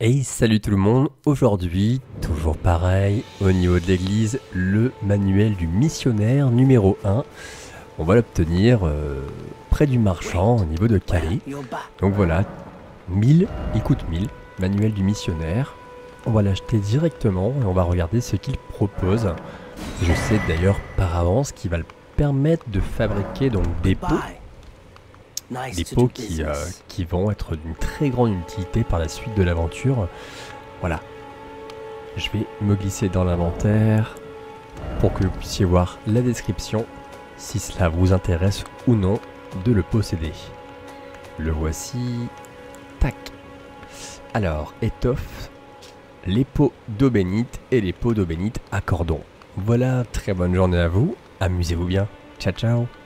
Hey, salut tout le monde. Aujourd'hui, toujours pareil, au niveau de l'église, le manuel du missionnaire numéro 1. On va l'obtenir euh, près du marchand au niveau de Calais. Donc voilà, 1000, il coûte 1000, manuel du missionnaire. On va l'acheter directement et on va regarder ce qu'il propose. Je sais d'ailleurs par avance qu'il va le permettre de fabriquer donc des pots des pots qui, euh, qui vont être d'une très grande utilité par la suite de l'aventure. Voilà. Je vais me glisser dans l'inventaire pour que vous puissiez voir la description si cela vous intéresse ou non de le posséder. Le voici. Tac. Alors, étoffe, les pots d'eau bénite et les pots d'eau bénite à cordon. Voilà, très bonne journée à vous. Amusez-vous bien. Ciao ciao